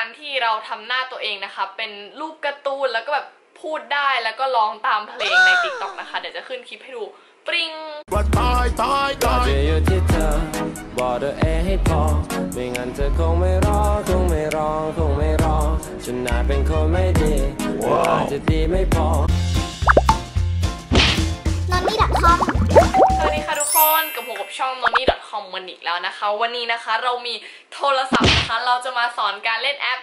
การที่เราทำหน้าตัวเองนะคะ เป็นรูปการ์ตูนแล้วก็แบบพูดได้แล้วก็ร้องตามเพลงใน t ิ k t o k นะคะ เดี๋ยวจะขึ้นคลิปให้ดูปริงว่าตายตายก็ตายจะอยู่ที่เธอบอกตัวเองให้พอไม่งั้นเธอคงไม่รอคงไม่รอคงไม่รอฉันน่าเป็นคนไม่ดีอาจจะดีไม่พอ นอนนี่ดับคอม สวัสดีค่ะทุก คนกับผมกับช่อง noni com วันอีกแล้วนะคะ วันนี้นะคะเรามีโทรศัพท์นะคะ เราจะมาสอนการเล่นแอป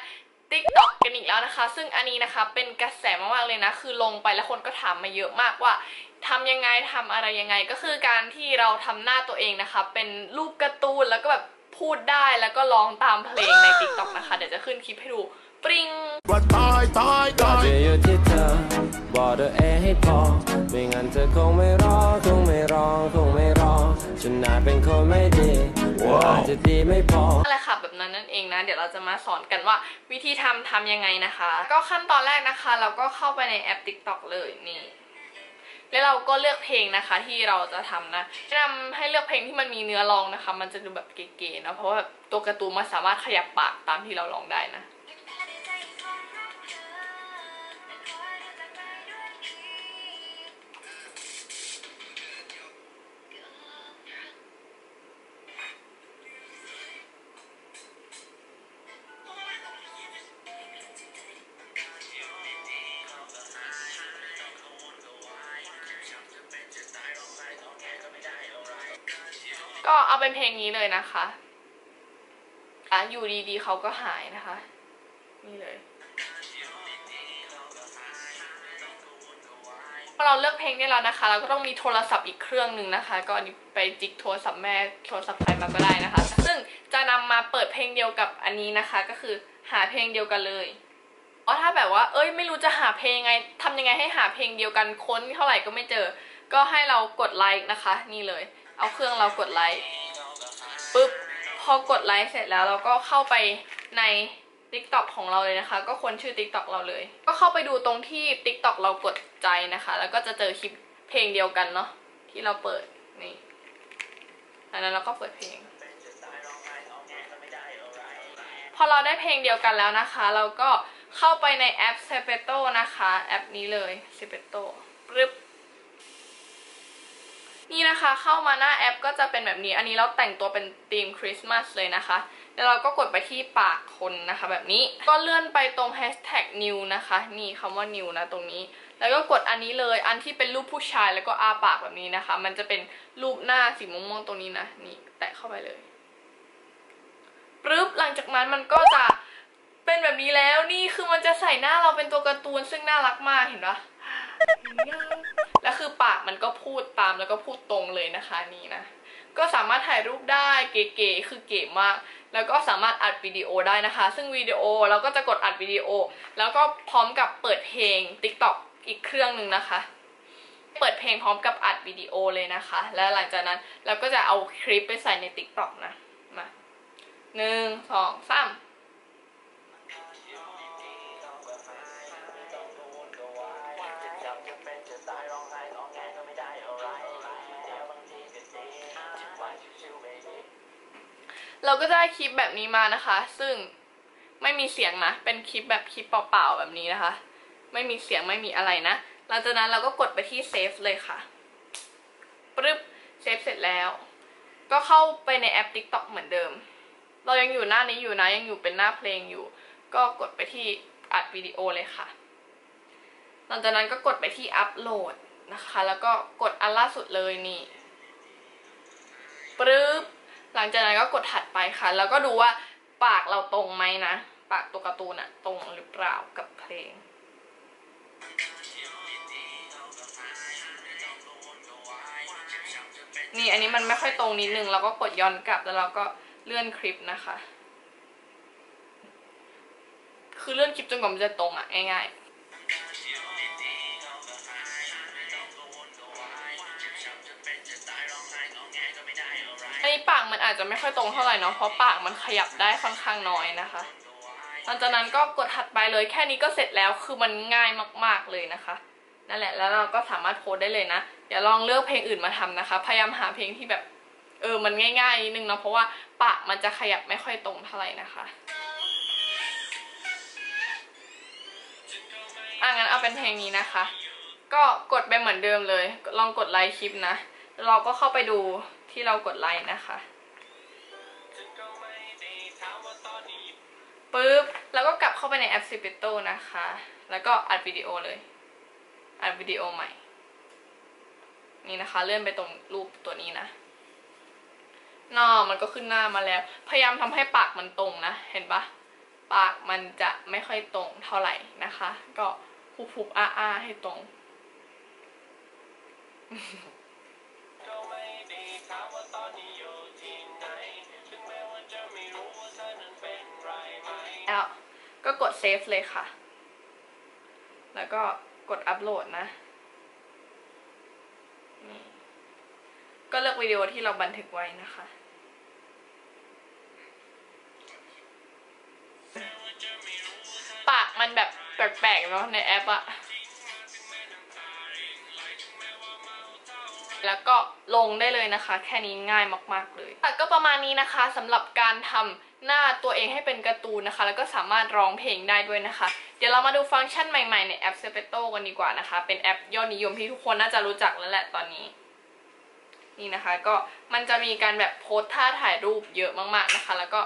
TikTok กันอีกแล้วนะคะ ซึ่งอันนี้นะคะเป็นกระแสมากๆเลยนะ คือลงไปแล้วคนก็ถามมาเยอะมากว่าทำยังไงทำอะไรยังไงก็คือการที่เราทำหน้าตัวเองนะคะ เป็นรูปการ์ตูนแล้วก็แบบพูดได้แล้วก็ร้องตามเพลงใน TikTok นะคะ เดี๋ยวจะขึ้นคลิปให้ดูปริงว่าตายตายตายจะอยู่ที่เธอบอกตัวเองให้พอ ไม่งั้นเธอคงไม่รอคงไม่รอคงไม่รอฉันน่าเป็นคนไม่ดีอาจจะดีไม่พอนั่นแหละค่ะแบบนั้นนั่นเองนะ เดี๋ยวเราจะมาสอนกันว่าวิธีทำทำยังไงนะคะ ก็ขั้นตอนแรกนะคะ เราก็เข้าไปในแอป TikTok เลยนี่แล้วเราก็เลือกเพลงนะคะที่เราจะทำนะแนะนำให้เลือกเพลงที่มันมีเนื้อร้องนะคะ มันจะดูแบบเก๋ๆเนะเพราะว่าแบบตัวการ์ตูนมันสามารถขยับปากตามที่เราร้องได้นะ ก็เอาเป็นเพลงนี้เลยนะคะอะอยู่ดีๆเขาก็หายนะคะ นี่เลยพอเราเลือกเพลงได้แล้วนะคะ เราก็ต้องมีโทรศัพท์อีกเครื่องหนึ่งนะคะ ก็อันนี้ไปจิกโทรศัพท์แม่โทรศัพท์ใครมาก็ได้นะคะ ซึ่งจะนำมาเปิดเพลงเดียวกับอันนี้นะคะ ก็คือหาเพลงเดียวกันเลยเพราะถ้าแบบว่า เอ้ยไม่รู้จะหาเพลงยังไงทำยังไงให้หาเพลงเดียวกันค้นเท่าไหร่ก็ไม่เจอ ก็ให้เรากดไลค์นะคะ นี่เลย เอาเครื่องเรากดไลค์ปุ๊บพอกดไลค์เสร็จแล้วเราก็เข้าไปใน TikTok ของเราเลยนะคะ ก็ค้นชื่อ TikTok เราเลย ก็เข้าไปดูตรงที่ TikTok เรากดใจนะคะ แล้วก็จะเจอคลิปเพลงเดียวกันเนาะที่เราเปิดนี่อันนั้นเราก็เปิดเพลง พอเราได้เพลงเดียวกันแล้วนะคะ เราก็เข้าไปในแอป s e p e t o นะคะ แอปนี้เลย s e p e t o ปึ๊บ นี่นะคะเข้ามาหน้าแอปก็จะเป็นแบบนี้ อันนี้เราแต่งตัวเป็นธีมคริสต์มาสเลยนะคะแล้วเราก็กดไปที่ปากคนนะคะแบบนี้ก็เลื่อนไปตรง hashtag new นะคะ นี่คำว่า new นะตรงนี้ แล้วก็กดอันนี้เลยอันที่เป็นรูปผู้ชายแล้วก็อาปากแบบนี้นะคะ มันจะเป็นรูปหน้าสีม่วงๆตรงนี้นะนี่แตะเข้าไปเลยปึ๊บหลังจากนั้นมันก็จะเป็นแบบนี้แล้วนี่คือมันจะใส่หน้าเราเป็นตัวการ์ตูนซึ่งน่ารักมากเห็นปะ แล้วคือปากมันก็พูดตามแล้วก็พูดตรงเลยนะคะนี่นะ ก็สามารถถ่ายรูปได้เก๋ๆคือเก๋มาก แล้วก็สามารถอัดวิดีโอได้นะคะ ซึ่งวิดีโอเราก็จะกดอัดวิดีโอ แล้วก็พร้อมกับเปิดเพลง TikTok อีกเครื่องหนึ่งนะคะ เปิดเพลงพร้อมกับอัดวิดีโอเลยนะคะ แล้วหลังจากนั้นเราก็จะเอาคลิปไปใส่ใน TikTok นะมาหนึ่งสองสาม เราก็จะได้คลิปแบบนี้มานะคะ ซึ่งไม่มีเสียงนะ เป็นคลิปแบบคลิปเปล่าๆแบบนี้นะคะ ไม่มีเสียงไม่มีอะไรนะ หลังจากนั้นเราก็กดไปที่เซฟเลยค่ะปึ๊บเซฟเสร็จแล้ว ก็เข้าไปในแอป TikTok เหมือนเดิม เรายังอยู่หน้านี้อยู่นะ ยังอยู่เป็นหน้าเพลงอยู่ ก็กดไปที่อัดวิดีโอเลยค่ะ หลังจากนั้นก็กดไปที่อัปโหลดนะคะ แล้วก็กดอันล่าสุดเลยนี่ปึ๊บ หลังจากนั้นก็กดถัดไปค่ะ แล้วก็ดูว่าปากเราตรงไหมนะ ปากตัวการ์ตูนอะตรงหรือเปล่ากับเพลงนี่อันนี้มันไม่ค่อยตรงนิดนึงเราก็กดย้อนกลับแล้วเราก็เลื่อนคลิปนะคะ คือเลื่อนคลิปจนกว่ามันจะตรงอะง่ายๆากมันอาจจะไม่ค่อยตรงเท่าไหร่เนาะเพราะปากมันขยับได้ค่อนข้างน้อยนะคะหลังจากนั้นก็กดถัดไปเลยแค่นี้ก็เสร็จแล้วคือมันง่ายมากๆเลยนะคะนั่นแหละแล้วเราก็สามารถโพสได้เลยนะอย่าลองเลือกเพลงอื่นมาทำนะคะ พยายามหาเพลงที่แบบเออมันง่ายๆนิดนึงเนาะเพราะว่าปากมันจะขยับไม่ค่อยตรงเท่าไหร่นะคะอะงั้นเอาเป็นเพลงนี้นะคะ ก็กดไปเหมือนเดิมเลย ลองกดไลค์คลิปนะ เราก็เข้าไปดู ที่เรากดไลค์นะคะปึ๊บแล้วก็กลับเข้าไปในแอป s ิ p ิโตนะคะ แล้วก็อัดวิดีโอเลย อัดวิดีโอใหม่ นี่นะคะ เลื่อนไปตรงรูปตัวนี้นะหน้ามันก็ขึ้นหน้ามาแล้ว พยายามทำให้ปากมันตรงนะ เห็นปะปากมันจะไม่ค่อยตรงเท่าไหร่นะคะ ก็หุบๆอ้าๆให้ตรง ก็กด save เลยค่ะ แล้วก็กดอัปโหลดนะ ก็เลือกวิดีโอที่เราบันทึกไว้นะคะ ปากมันแบบแปลกๆเนาะในแอปอะแล้วก็ลงได้เลยนะคะ แค่นี้ง่ายมากๆเลยค่ะ ก็ประมาณนี้นะคะสำหรับการทำ หน้าตัวเองให้เป็นการ์ตูนนะคะ แล้วก็สามารถร้องเพลงได้ด้วยนะคะ เดี๋ยวเรามาดูฟังก์ชันใหม่ๆในแอป s e p e t o กันดีกว่านะคะ เป็นแอปยอดนิยมที่ทุกคนน่าจะรู้จักแล้วแหละตอนนี้ นี่นะคะ ก็มันจะมีการแบบโพสท่าถ่ายรูปเยอะมากๆนะคะ แล้วก็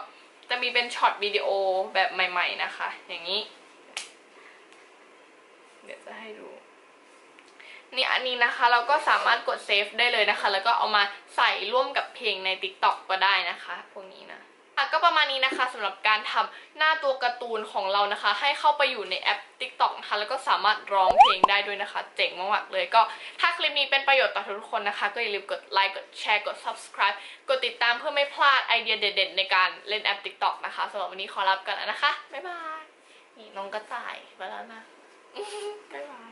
จะมีเป็นช็อตวิดีโอแบบใหม่ ๆนะคะ อย่างนี้ เดี๋ยวจะให้ดูนี่อันนี้นะคะเราก็สามารถกดเซฟได้เลยนะคะ แล้วก็เอามาใส่ร่วมกับเพลงใน TikTok ก็ได้นะคะ พวกนี้นะ อะก็ประมาณนี้นะคะสำหรับการทำหน้าตัวการ์ตูนของเรานะคะ ให้เข้าไปอยู่ในแอป TikTok นะคะแล้วก็สามารถร้องเพลงได้ด้วยนะคะ เจ๋งมากๆเลยก็ถ้าคลิปนี้เป็นประโยชน์ต่อทุกคนนะคะ ก็อย่าลืมกดไลค์กดแชร์กด subscribe กดติดตามเพื่อไม่พลาดไอเดียเด็ดๆ ในการเล่นแอป TikTok นะคะสำหรับวันนี้ขอลาไปก่อนแล้วนะคะบ๊ายบายนี่น้องกระต่ายไปแล้วนะบ๊ายบาย